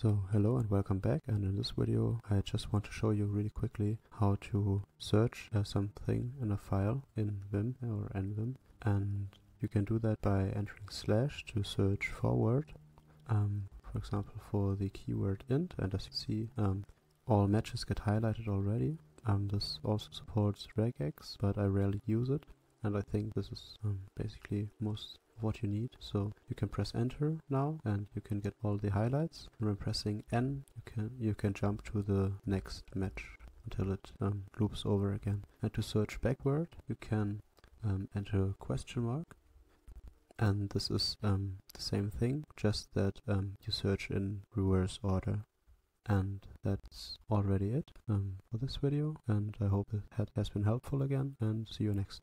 So hello and welcome back. And in this video I just want to show you really quickly how to search uh, something in a file in Vim or NVim. And you can do that by entering slash to search forward um, for example for the keyword int. And as you see um, all matches get highlighted already. Um, this also supports regex but I rarely use it. And I think this is um, basically most what you need. So you can press enter now and you can get all the highlights. And when pressing N you can you can jump to the next match until it um, loops over again. And to search backward you can um, enter question mark and this is um, the same thing just that um, you search in reverse order and that's already it um, for this video and I hope it has been helpful again and see you next